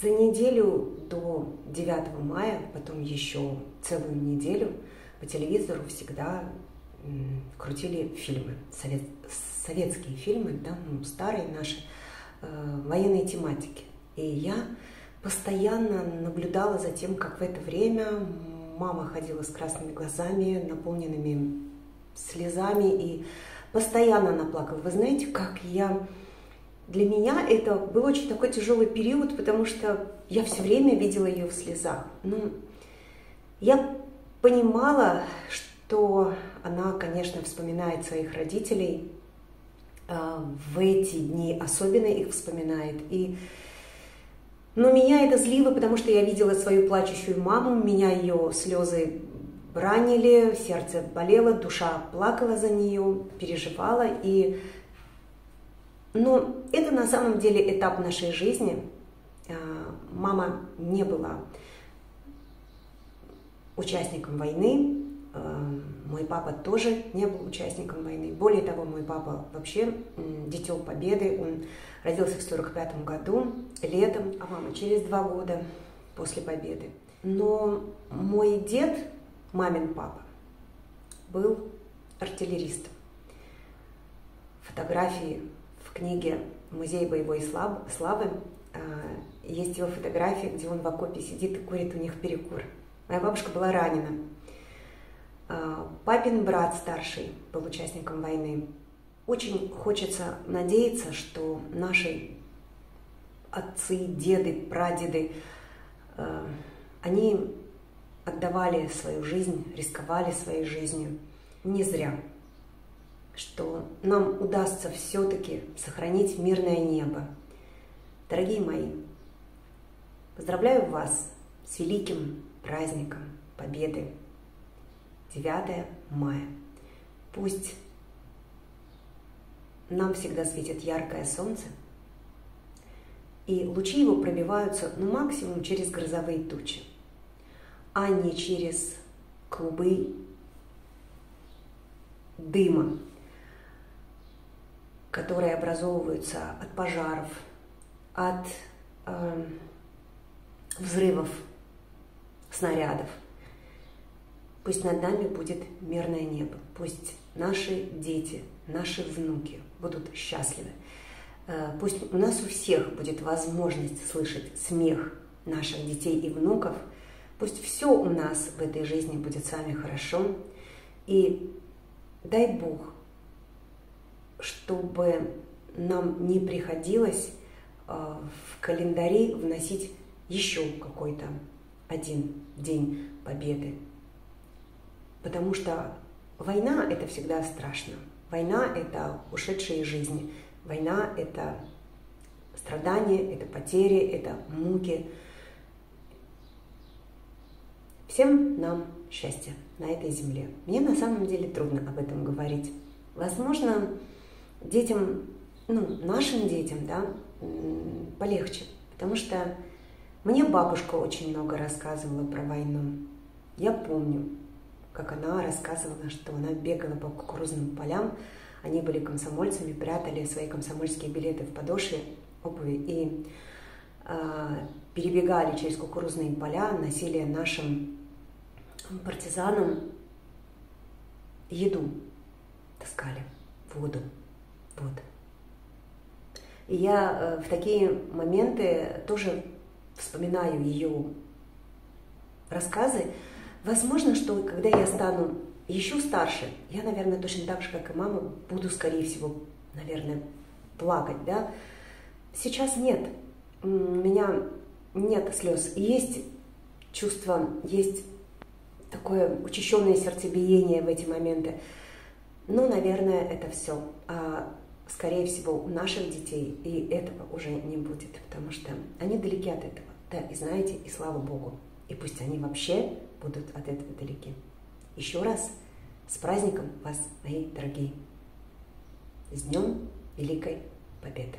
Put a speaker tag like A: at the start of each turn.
A: За неделю до 9 мая, потом еще целую неделю по телевизору всегда крутили фильмы, совет, советские фильмы, да, ну, старые наши, э, военной тематики. И я постоянно наблюдала за тем, как в это время мама ходила с красными глазами, наполненными слезами, и постоянно она плакала. Вы знаете, как я... Для меня это был очень такой тяжелый период, потому что я все время видела ее в слезах. Ну, я понимала, что она, конечно, вспоминает своих родителей, а, в эти дни особенно их вспоминает. И но меня это злило, потому что я видела свою плачущую маму, меня ее слезы ранили, сердце болело, душа плакала за нее, переживала. И... Но это на самом деле этап нашей жизни. А, мама не была участником войны, а, мой папа тоже не был участником войны. Более того, мой папа вообще дитё Победы, он родился в 45 году, летом, а мама через два года после Победы. Но мой дед, мамин папа, был артиллеристом. Фотографии книге «Музей боевой славы» а, есть его фотографии, где он в окопе сидит и курит у них перекур. Моя бабушка была ранена. А, папин брат старший был участником войны. Очень хочется надеяться, что наши отцы, деды, прадеды, а, они отдавали свою жизнь, рисковали своей жизнью не зря, что нам удастся все-таки сохранить мирное небо. Дорогие мои, поздравляю вас с великим праздником Победы 9 мая. Пусть нам всегда светит яркое солнце, и лучи его пробиваются ну, максимум через грозовые тучи, а не через клубы дыма, которые образовываются от пожаров, от э, взрывов снарядов. Пусть над нами будет мирное небо. Пусть наши дети, наши внуки будут счастливы. Э, пусть у нас у всех будет возможность слышать смех наших детей и внуков. Пусть все у нас в этой жизни будет с вами хорошо. И дай Бог, чтобы нам не приходилось э, в календаре вносить еще какой-то один день победы Потому что война – это всегда страшно. Война – это ушедшие жизни. Война – это страдания, это потери, это муки. Всем нам счастья на этой земле. Мне на самом деле трудно об этом говорить. Возможно, детям, ну, нашим детям, да, полегче, потому что мне бабушка очень много рассказывала про войну. Я помню, как она рассказывала, что она бегала по кукурузным полям, они были комсомольцами, прятали свои комсомольские билеты в подошве обуви и э, перебегали через кукурузные поля, носили нашим партизанам еду, таскали, воду. Вот. И я э, в такие моменты тоже вспоминаю ее рассказы, Возможно, что когда я стану еще старше, я, наверное, точно так же, как и мама, буду, скорее всего, наверное, плакать, да. Сейчас нет. У меня нет слез. Есть чувство, есть такое учащенное сердцебиение в эти моменты. Ну, наверное, это все. А, скорее всего, у наших детей и этого уже не будет, потому что они далеки от этого. Да, и знаете, и слава Богу. И пусть они вообще будут от этого далеки. Еще раз с праздником вас, мои дорогие! С Днем Великой Победы!